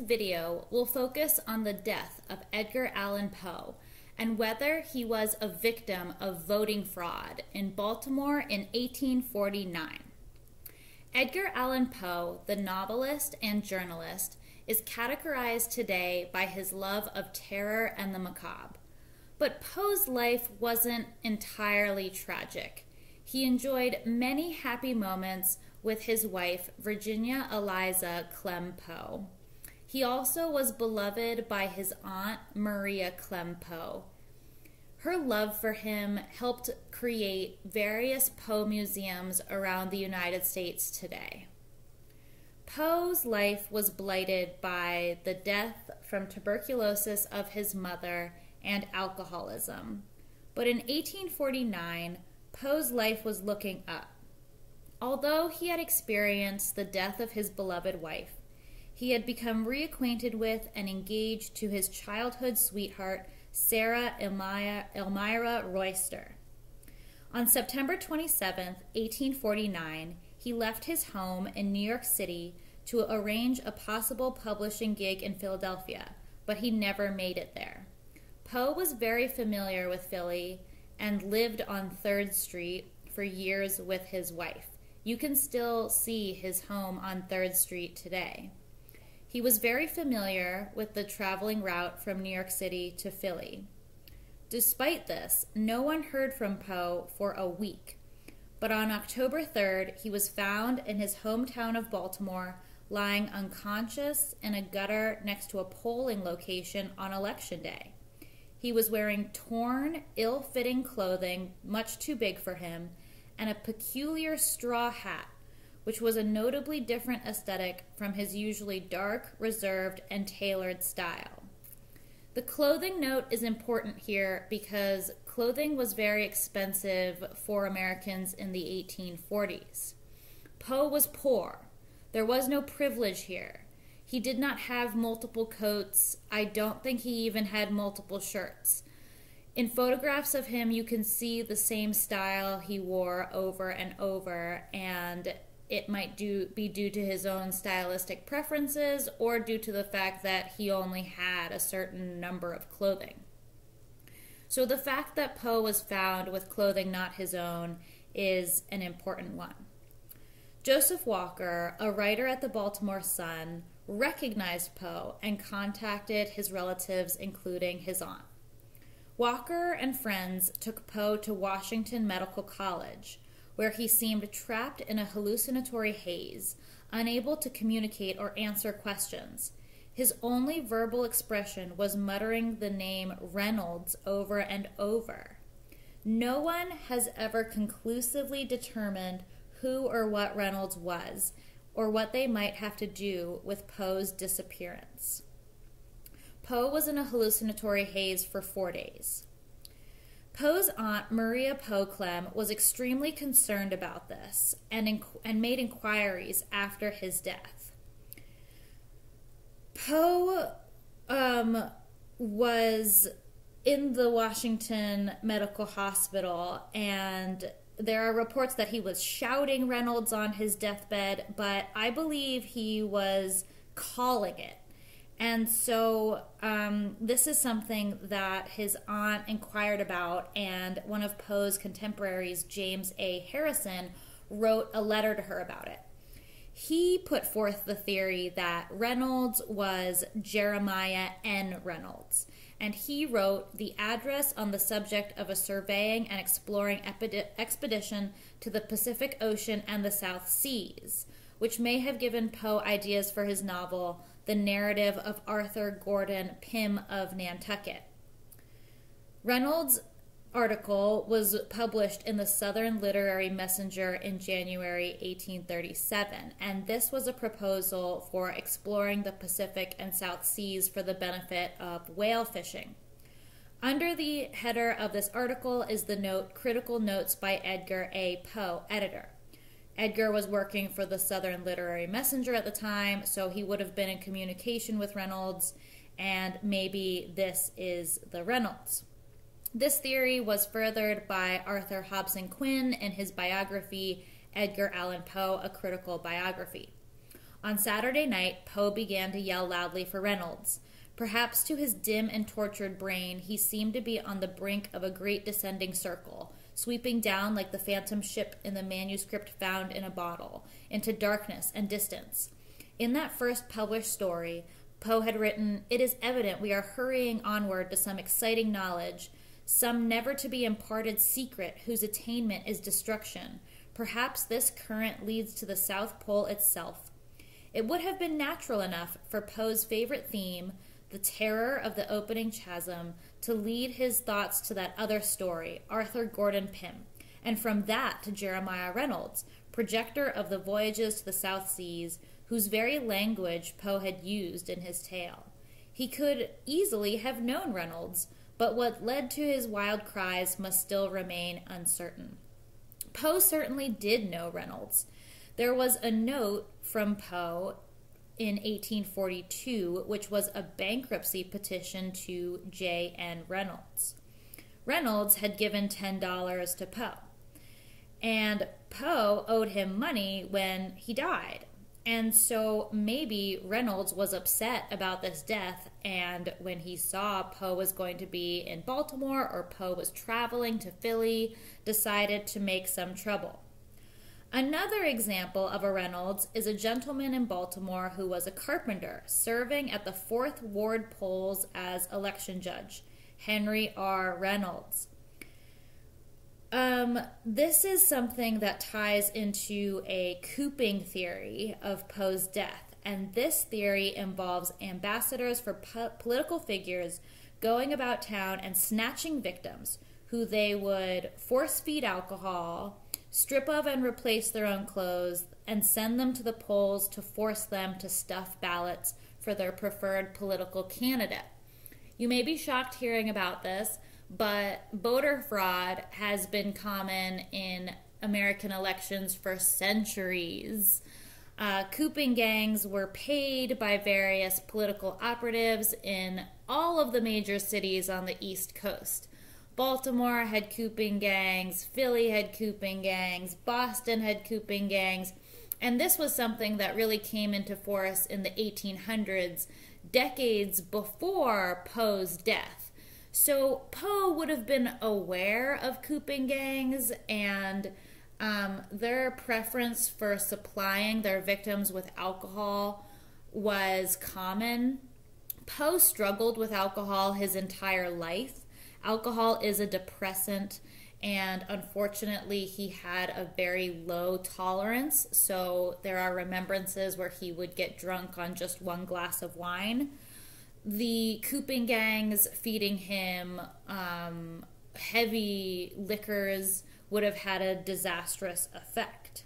video will focus on the death of Edgar Allan Poe and whether he was a victim of voting fraud in Baltimore in 1849. Edgar Allan Poe, the novelist and journalist, is categorized today by his love of terror and the macabre. But Poe's life wasn't entirely tragic. He enjoyed many happy moments with his wife, Virginia Eliza Clemm Poe. He also was beloved by his aunt, Maria Clemm Poe. Her love for him helped create various Poe museums around the United States today. Poe's life was blighted by the death from tuberculosis of his mother and alcoholism. But in 1849, Poe's life was looking up. Although he had experienced the death of his beloved wife, he had become reacquainted with and engaged to his childhood sweetheart, Sarah Elmira, Elmira Royster. On September 27, 1849, he left his home in New York City to arrange a possible publishing gig in Philadelphia, but he never made it there. Poe was very familiar with Philly and lived on 3rd Street for years with his wife. You can still see his home on 3rd Street today. He was very familiar with the traveling route from New York City to Philly. Despite this, no one heard from Poe for a week. But on October 3rd, he was found in his hometown of Baltimore, lying unconscious in a gutter next to a polling location on Election Day. He was wearing torn, ill fitting clothing, much too big for him, and a peculiar straw hat which was a notably different aesthetic from his usually dark, reserved, and tailored style. The clothing note is important here because clothing was very expensive for Americans in the 1840s. Poe was poor. There was no privilege here. He did not have multiple coats. I don't think he even had multiple shirts. In photographs of him, you can see the same style he wore over and over, and it might do be due to his own stylistic preferences or due to the fact that he only had a certain number of clothing. So the fact that Poe was found with clothing not his own is an important one. Joseph Walker, a writer at the Baltimore Sun, recognized Poe and contacted his relatives, including his aunt. Walker and friends took Poe to Washington Medical College, where he seemed trapped in a hallucinatory haze, unable to communicate or answer questions. His only verbal expression was muttering the name Reynolds over and over. No one has ever conclusively determined who or what Reynolds was, or what they might have to do with Poe's disappearance. Poe was in a hallucinatory haze for four days. Poe's aunt, Maria Poe Clemm, was extremely concerned about this and, and made inquiries after his death. Poe um, was in the Washington Medical Hospital, and there are reports that he was shouting Reynolds on his deathbed, but I believe he was calling it. And so um, this is something that his aunt inquired about, and one of Poe's contemporaries, James A. Harrison, wrote a letter to her about it. He put forth the theory that Reynolds was Jeremiah N. Reynolds, and he wrote the address on the subject of a surveying and exploring expedition to the Pacific Ocean and the South Seas, which may have given Poe ideas for his novel the narrative of Arthur Gordon Pym of Nantucket. Reynolds' article was published in the Southern Literary Messenger in January 1837, and this was a proposal for exploring the Pacific and South Seas for the benefit of whale fishing. Under the header of this article is the note Critical Notes by Edgar A. Poe, editor. Edgar was working for the Southern Literary Messenger at the time, so he would have been in communication with Reynolds, and maybe this is the Reynolds. This theory was furthered by Arthur Hobson Quinn in his biography, Edgar Allan Poe, A Critical Biography. On Saturday night, Poe began to yell loudly for Reynolds. Perhaps to his dim and tortured brain, he seemed to be on the brink of a great descending circle, sweeping down like the phantom ship in the manuscript found in a bottle, into darkness and distance. In that first published story, Poe had written, It is evident we are hurrying onward to some exciting knowledge, some never to be imparted secret whose attainment is destruction. Perhaps this current leads to the South Pole itself. It would have been natural enough for Poe's favorite theme, the terror of the opening chasm, to lead his thoughts to that other story, Arthur Gordon Pym, and from that to Jeremiah Reynolds, projector of the voyages to the South Seas, whose very language Poe had used in his tale. He could easily have known Reynolds, but what led to his wild cries must still remain uncertain. Poe certainly did know Reynolds. There was a note from Poe in 1842, which was a bankruptcy petition to J.N. Reynolds. Reynolds had given $10 to Poe, and Poe owed him money when he died. And so maybe Reynolds was upset about this death, and when he saw Poe was going to be in Baltimore or Poe was traveling to Philly, decided to make some trouble. Another example of a Reynolds is a gentleman in Baltimore who was a carpenter serving at the Fourth Ward polls as election judge, Henry R. Reynolds. Um, this is something that ties into a cooping theory of Poe's death, and this theory involves ambassadors for po- political figures going about town and snatching victims who they would force feed alcohol strip of and replace their own clothes, and send them to the polls to force them to stuff ballots for their preferred political candidate. You may be shocked hearing about this, but voter fraud has been common in American elections for centuries. Uh, cooping gangs were paid by various political operatives in all of the major cities on the East Coast. Baltimore had cooping gangs, Philly had cooping gangs, Boston had cooping gangs, and this was something that really came into force in the 1800s, decades before Poe's death. So Poe would have been aware of cooping gangs and um, their preference for supplying their victims with alcohol was common. Poe struggled with alcohol his entire life. Alcohol is a depressant, and unfortunately, he had a very low tolerance. So there are remembrances where he would get drunk on just one glass of wine. The cooping gangs feeding him um, heavy liquors would have had a disastrous effect.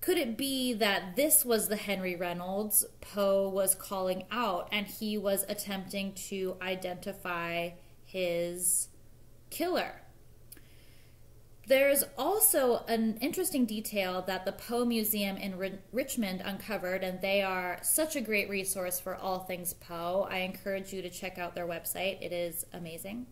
Could it be that this was the Henry Reynolds Poe was calling out and he was attempting to identify his killer. There's also an interesting detail that the Poe Museum in Richmond uncovered, and they are such a great resource for all things Poe. I encourage you to check out their website, it is amazing.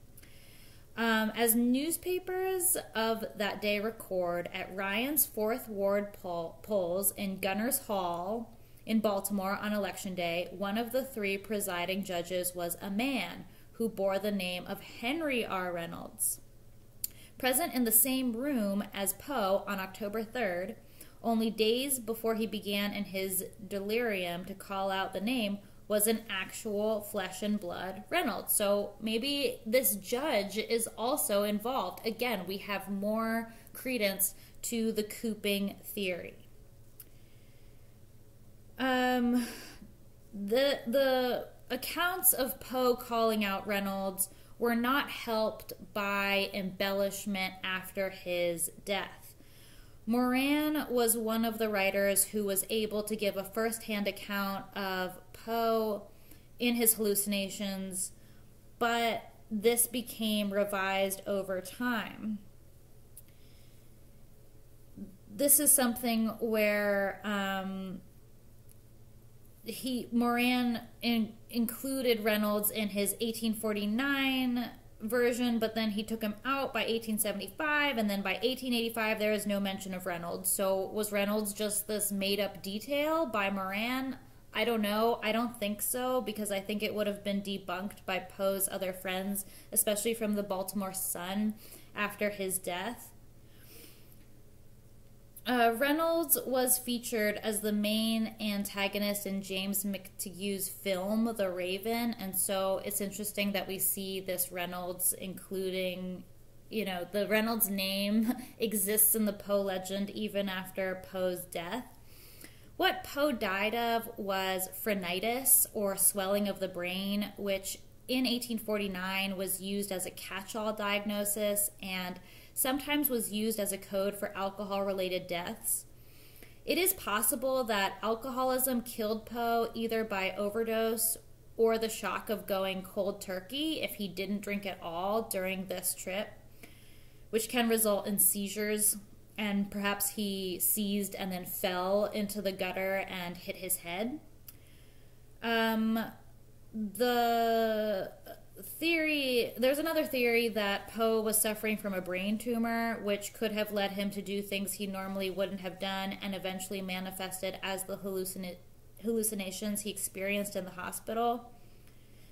Um, as newspapers of that day record, at Ryan's Fourth Ward poll- polls in Gunners Hall in Baltimore on Election Day, one of the three presiding judges was a man who bore the name of Henry R. Reynolds. Present in the same room as Poe on October 3rd, only days before he began in his delirium to call out the name, was an actual flesh and blood Reynolds. So maybe this judge is also involved. Again, we have more credence to the cooping theory. Um, the the accounts of Poe calling out Reynolds were not helped by embellishment after his death. Moran was one of the writers who was able to give a firsthand account of Poe in his hallucinations, but this became revised over time. This is something where um, he Moran in, included Reynolds in his 1849 version, but then he took him out by 1875, and then by 1885, there is no mention of Reynolds. So, was Reynolds just this made up detail by Moran? I don't know. I don't think so because I think it would have been debunked by Poe's other friends, especially from the Baltimore Sun after his death. Uh, Reynolds was featured as the main antagonist in James McTeigue's film The Raven, and so it's interesting that we see this Reynolds including, you know, the Reynolds name exists in the Poe legend even after Poe's death. What Poe died of was phrenitis or swelling of the brain, which in 1849 was used as a catch all diagnosis and sometimes was used as a code for alcohol related deaths. It is possible that alcoholism killed Poe either by overdose or the shock of going cold turkey if he didn't drink at all during this trip, which can result in seizures. And perhaps he seized and then fell into the gutter and hit his head. Um, the theory there's another theory that Poe was suffering from a brain tumor, which could have led him to do things he normally wouldn't have done and eventually manifested as the hallucina- hallucinations he experienced in the hospital.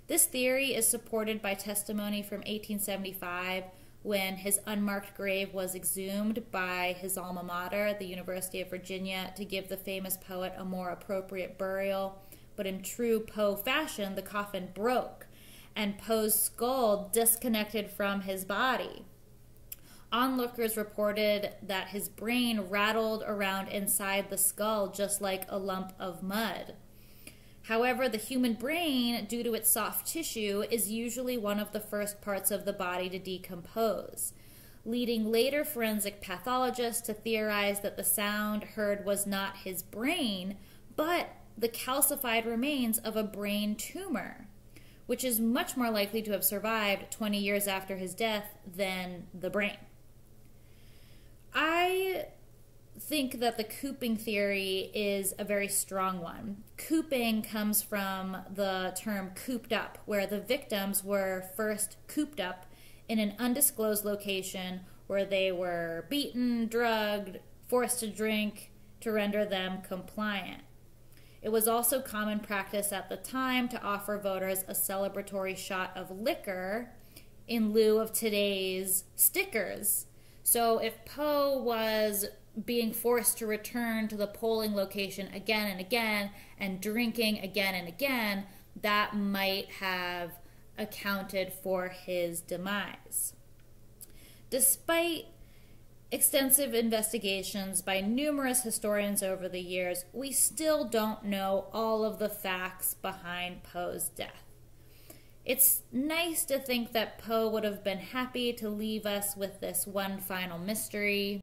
This theory is supported by testimony from 1875 when his unmarked grave was exhumed by his alma mater, the University of Virginia, to give the famous poet a more appropriate burial. But in true Poe fashion, the coffin broke and Poe's skull disconnected from his body. Onlookers reported that his brain rattled around inside the skull just like a lump of mud. However, the human brain, due to its soft tissue, is usually one of the first parts of the body to decompose, leading later forensic pathologists to theorize that the sound heard was not his brain, but the calcified remains of a brain tumor which is much more likely to have survived 20 years after his death than the brain. I think that the cooping theory is a very strong one. Cooping comes from the term cooped up, where the victims were first cooped up in an undisclosed location where they were beaten, drugged, forced to drink to render them compliant. It was also common practice at the time to offer voters a celebratory shot of liquor in lieu of today's stickers. So if Poe was being forced to return to the polling location again and again and drinking again and again, that might have accounted for his demise. Despite extensive investigations by numerous historians over the years, we still don't know all of the facts behind Poe's death. It's nice to think that Poe would have been happy to leave us with this one final mystery.